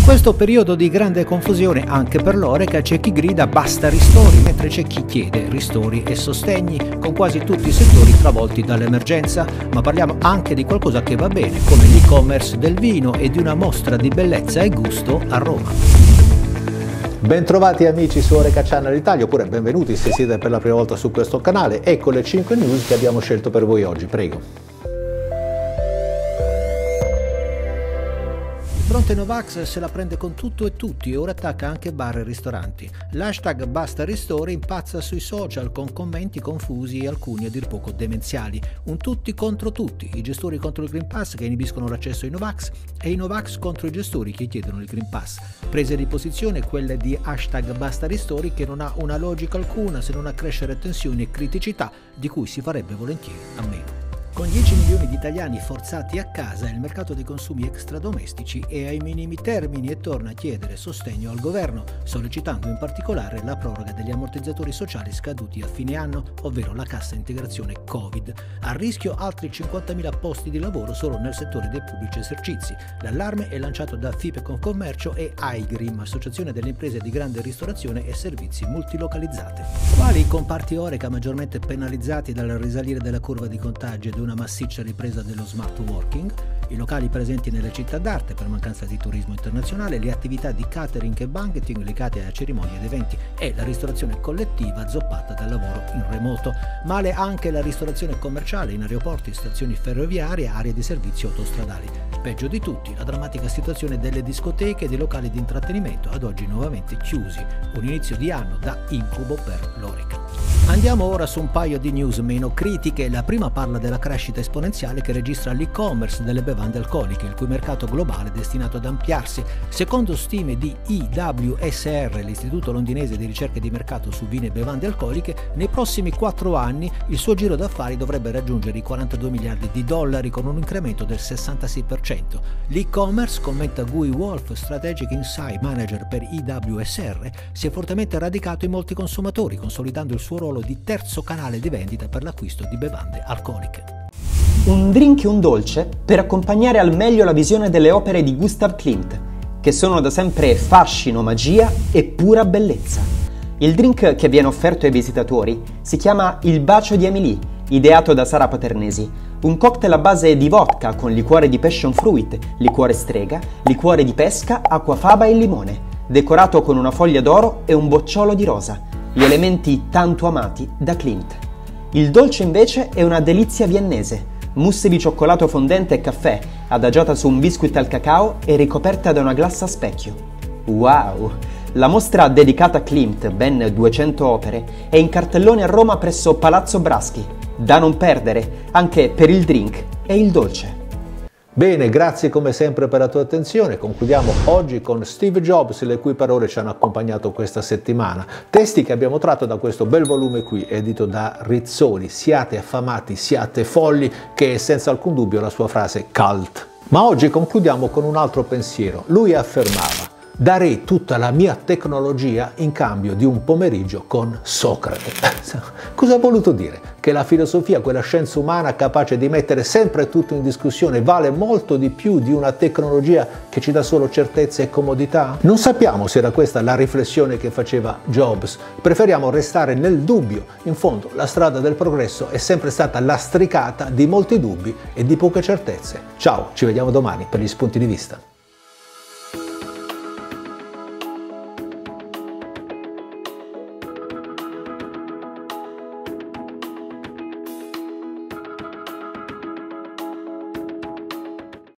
In questo periodo di grande confusione anche per l'Oreca c'è chi grida basta ristori, mentre c'è chi chiede ristori e sostegni, con quasi tutti i settori travolti dall'emergenza, ma parliamo anche di qualcosa che va bene, come l'e-commerce del vino e di una mostra di bellezza e gusto a Roma. Bentrovati amici su Oreca Channel Italia, oppure benvenuti se siete per la prima volta su questo canale. Ecco le 5 news che abbiamo scelto per voi oggi, prego. Fronte Novax se la prende con tutto e tutti e ora attacca anche bar e ristoranti. L'hashtag Basta Ristori impazza sui social con commenti confusi e alcuni a dir poco demenziali. Un tutti contro tutti, i gestori contro il Green Pass che inibiscono l'accesso ai Novax e i Novax contro i gestori che chiedono il Green Pass. Prese di posizione quelle di hashtag Basta Ristori che non ha una logica alcuna se non accrescere tensioni e criticità di cui si farebbe volentieri a meno. Con 10 milioni di italiani forzati a casa, il mercato dei consumi extradomestici è ai minimi termini e torna a chiedere sostegno al governo, sollecitando in particolare la proroga degli ammortizzatori sociali scaduti a fine anno, ovvero la cassa integrazione Covid. A rischio altri 50.000 posti di lavoro solo nel settore dei pubblici esercizi. L'allarme è lanciato da FIPE Commercio e AIGRIM, Associazione delle imprese di grande ristorazione e servizi multilocalizzate. Quali comparti Oreca maggiormente penalizzati dal risalire della curva di contagio una massiccia ripresa dello smart working, i locali presenti nelle città d'arte per mancanza di turismo internazionale, le attività di catering e banqueting legate a cerimonie ed eventi e la ristorazione collettiva zoppata dal lavoro in remoto. Male anche la ristorazione commerciale in aeroporti, stazioni ferroviarie aree di servizio autostradali. Peggio di tutti, la drammatica situazione delle discoteche e dei locali di intrattenimento, ad oggi nuovamente chiusi. Un inizio di anno da incubo per l'Orica. Andiamo ora su un paio di news meno critiche. La prima parla della crescita esponenziale che registra l'e-commerce delle bevande alcoliche, il cui mercato globale è destinato ad ampliarsi. Secondo stime di IWSR, l'Istituto londinese di ricerche di mercato su vini e bevande alcoliche, nei prossimi quattro anni il suo giro d'affari dovrebbe raggiungere i 42 miliardi di dollari con un incremento del 66%. L'e-commerce, commenta Guy Wolf, Strategic Insight Manager per IWSR, si è fortemente radicato in molti consumatori, consolidando il suo ruolo ruolo di terzo canale di vendita per l'acquisto di bevande alcoliche. Un drink e un dolce per accompagnare al meglio la visione delle opere di Gustav Klimt, che sono da sempre fascino, magia e pura bellezza. Il drink che viene offerto ai visitatori si chiama Il bacio di Emily, ideato da Sara Paternesi, un cocktail a base di vodka con liquore di passion fruit, liquore strega, liquore di pesca, acquafaba e limone, decorato con una foglia d'oro e un bocciolo di rosa gli elementi tanto amati da Clint. Il dolce invece è una delizia viennese, mousse di cioccolato fondente e caffè, adagiata su un biscuit al cacao e ricoperta da una glassa a specchio. Wow! La mostra dedicata a Klimt, ben 200 opere, è in cartellone a Roma presso Palazzo Braschi. Da non perdere, anche per il drink e il dolce. Bene, grazie come sempre per la tua attenzione. Concludiamo oggi con Steve Jobs, le cui parole ci hanno accompagnato questa settimana. Testi che abbiamo tratto da questo bel volume qui, edito da Rizzoli. Siate affamati, siate folli, che è senza alcun dubbio la sua frase cult. Ma oggi concludiamo con un altro pensiero. Lui affermava darei tutta la mia tecnologia in cambio di un pomeriggio con Socrate. Cosa ha voluto dire? Che la filosofia, quella scienza umana capace di mettere sempre tutto in discussione, vale molto di più di una tecnologia che ci dà solo certezze e comodità? Non sappiamo se era questa la riflessione che faceva Jobs. Preferiamo restare nel dubbio. In fondo, la strada del progresso è sempre stata lastricata di molti dubbi e di poche certezze. Ciao, ci vediamo domani per gli spunti di vista.